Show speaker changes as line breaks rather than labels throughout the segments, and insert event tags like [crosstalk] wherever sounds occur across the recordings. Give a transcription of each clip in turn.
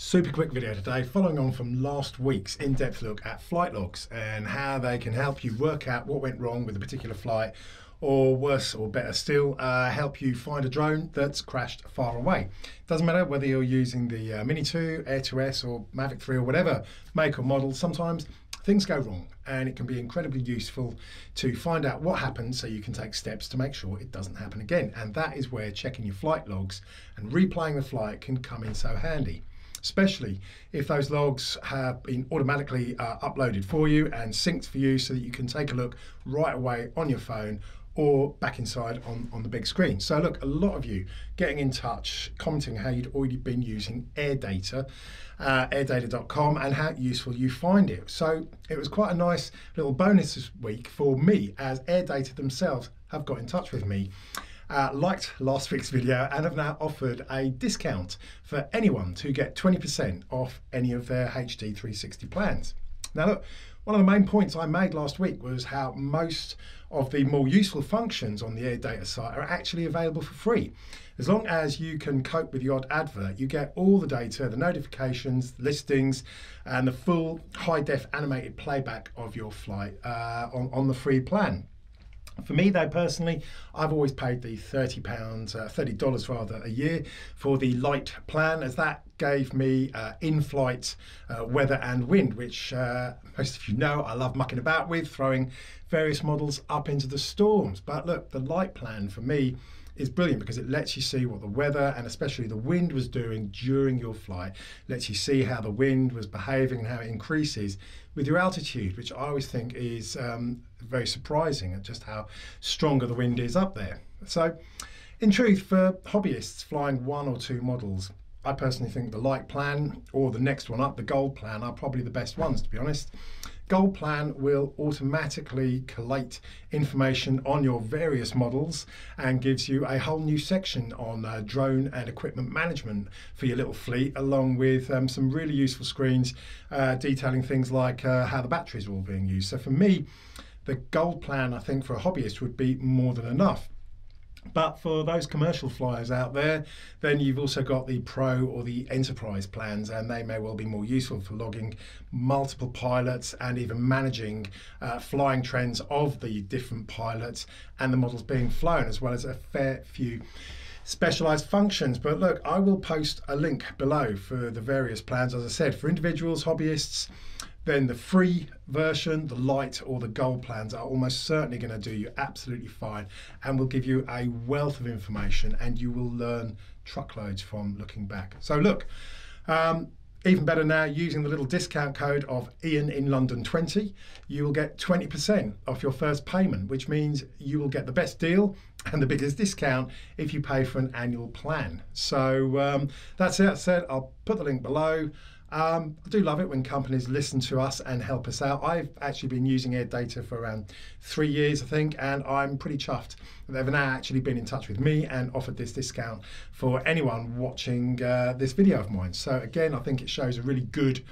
Super quick video today, following on from last week's in-depth look at flight logs and how they can help you work out what went wrong with a particular flight, or worse or better still, uh, help you find a drone that's crashed far away. Doesn't matter whether you're using the uh, Mini 2, Air 2S, or Mavic 3, or whatever make or model. Sometimes things go wrong, and it can be incredibly useful to find out what happened so you can take steps to make sure it doesn't happen again. And that is where checking your flight logs and replaying the flight can come in so handy especially if those logs have been automatically uh, uploaded for you and synced for you so that you can take a look right away on your phone or back inside on, on the big screen. So look, a lot of you getting in touch, commenting how you'd already been using AirData, uh, airdata.com and how useful you find it. So it was quite a nice little bonus this week for me as AirData themselves have got in touch with me uh, liked last week's video and have now offered a discount for anyone to get 20% off any of their HD 360 plans. Now look, one of the main points I made last week was how most of the more useful functions on the AirData site are actually available for free. As long as you can cope with the odd advert, you get all the data, the notifications, listings, and the full high def animated playback of your flight uh, on, on the free plan. For me, though, personally, I've always paid the £30, uh, $30 rather, a year for the light plan, as that gave me uh, in flight uh, weather and wind, which uh, most of you know I love mucking about with, throwing various models up into the storms. But look, the light plan for me is brilliant because it lets you see what the weather and especially the wind was doing during your flight. Lets you see how the wind was behaving and how it increases with your altitude, which I always think is um, very surprising at just how stronger the wind is up there. So, in truth, for hobbyists flying one or two models, I personally think the light plan or the next one up, the gold plan, are probably the best ones to be honest. Gold Plan will automatically collate information on your various models and gives you a whole new section on uh, drone and equipment management for your little fleet, along with um, some really useful screens uh, detailing things like uh, how the batteries are all being used. So for me, the Gold Plan, I think, for a hobbyist would be more than enough. But for those commercial flyers out there, then you've also got the Pro or the Enterprise plans, and they may well be more useful for logging multiple pilots and even managing uh, flying trends of the different pilots and the models being flown, as well as a fair few specialized functions. But look, I will post a link below for the various plans, as I said, for individuals, hobbyists then the free version, the light or the gold plans are almost certainly going to do you absolutely fine and will give you a wealth of information and you will learn truckloads from looking back. So look, um, even better now, using the little discount code of Ian in London 20, you will get 20% off your first payment, which means you will get the best deal and the biggest discount if you pay for an annual plan. So um, that's it. Said I'll put the link below. Um, I do love it when companies listen to us and help us out. I've actually been using Air Data for around three years, I think, and I'm pretty chuffed that they've now actually been in touch with me and offered this discount for anyone watching uh, this video of mine. So again, I think it shows a really good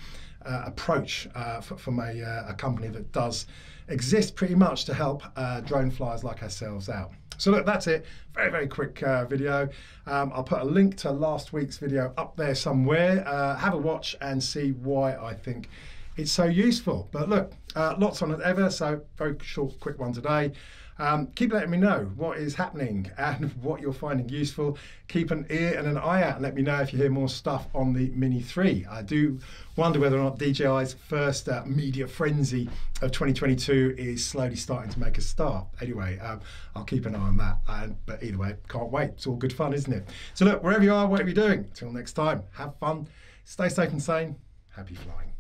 uh, approach uh, from a, uh, a, company that does exist pretty much to help uh, drone flyers like ourselves out. So look, that's it. Very, very quick uh, video. Um, I'll put a link to last week's video up there somewhere. Have a watch and see why I think it's so useful. But look, uh, lots on it ever, so very short, quick one today. Um, keep letting me know what is happening [laughs] and what you're finding useful. Keep an ear and an eye out and let me know if you hear more stuff on the Mini 3. I do wonder whether or not DJI's first uh, media frenzy of 2022 is slowly starting to make a start. Anyway, um, I'll keep an eye on that. And, but either way, can't wait. It's all good fun, isn't it? So look, wherever you are, whatever you're doing, until next time, have fun, stay safe and sane, happy flying.